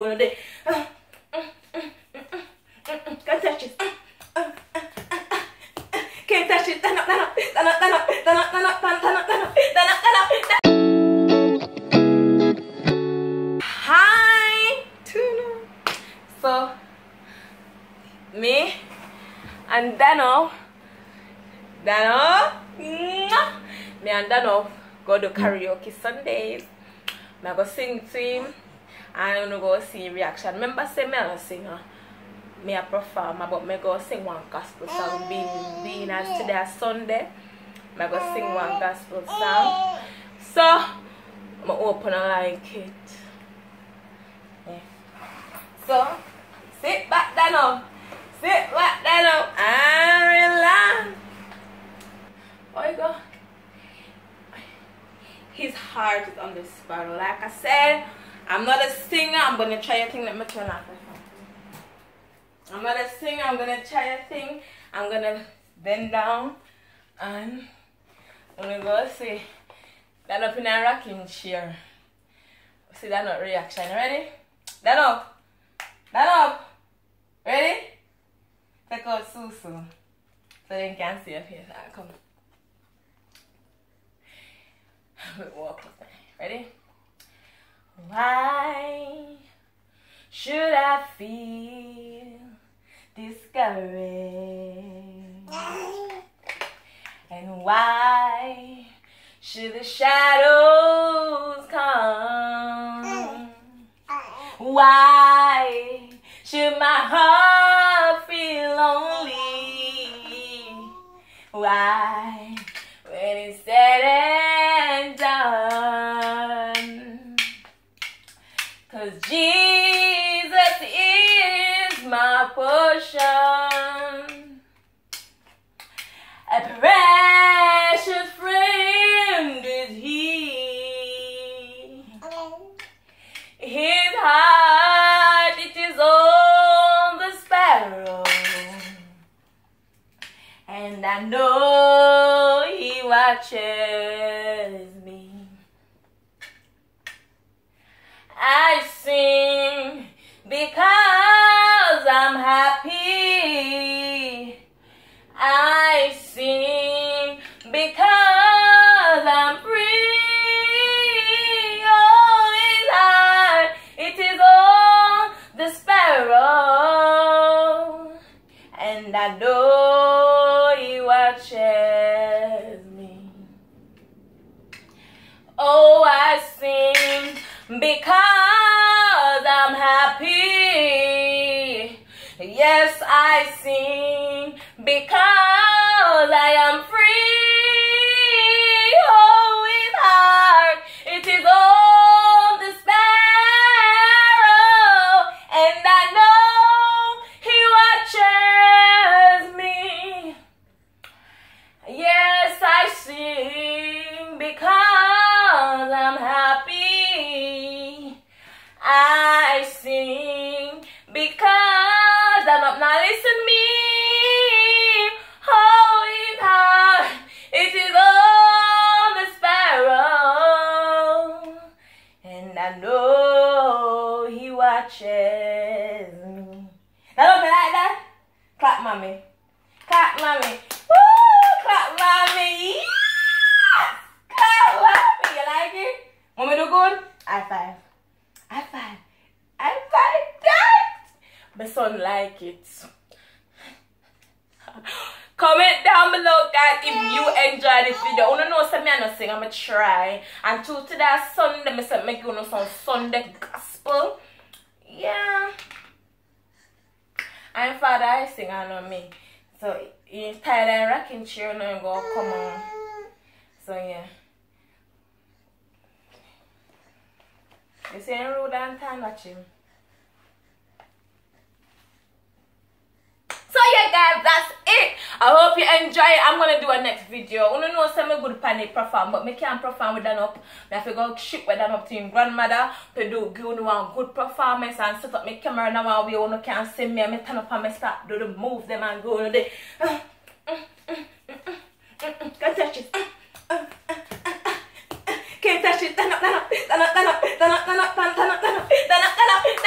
Can't touch it. Can't touch it. Stand up, stand up, stand up, stand up. Hi. So, me and Dano, Dano, me and Dano go to karaoke Sundays. I go sing to him I'm gonna go see reaction. Remember say me a singer. Me a performer but me go sing one gospel song being being as today Sunday. Me go sing one gospel song. So I'm gonna open and like it. Yeah. So sit back down now. Sit back down now and relax. Oh you go. His heart is on the sparrow. Like I said, I'm not a singer. I'm gonna try a thing. Let me turn off. I'm not a singer. I'm gonna try a thing. I'm gonna bend down and I'm gonna go see that up in a rocking chair. See that not reaction. Ready? That up. That up. Ready? Take out Susu. So they can see ah, up here. Alright, come. Walk. Ready? Why should I feel discouraged? And why should the shadows come? Why should my heart feel lonely? Why, Jesus is my portion. A precious friend is he. His heart it is on the sparrow. And I know he watches me. I sing Know he watches me. Oh, I sing because I'm happy. Yes, I sing because I am I sing because I'm not now. Listen me. Oh, his heart, it is on the sparrow, and I know he watches me. Now don't like that. Clap, mommy. Clap, mommy. Woo! Clap, mommy. Yes! Clap, mommy. You like it? Want me to do good? High five. High five. My son like it. Comment down below, guys, if you enjoy this video. I wanna know some me I not sing, I'ma try. And to today Sunday, me say make you know some Sunday gospel. Yeah. I'm father I sing I know me. So in Thailand rocking chair now go come on. So yeah. You him rude and time watch him. So yeah guys, that's it. I hope you enjoy it. I'm gonna do a next video. Wanna know some good panic perform, but me can't perform with that up. Me have to go ship with that up to him grandmother to do you one good performance and set up my camera now we all can see me and me turn up and me start do the move them and go on the can't touch it. Can't touch it. Stand up, stand up, stand up, stand up, stand up, stand up, stand up, stand up, stand up, stand up.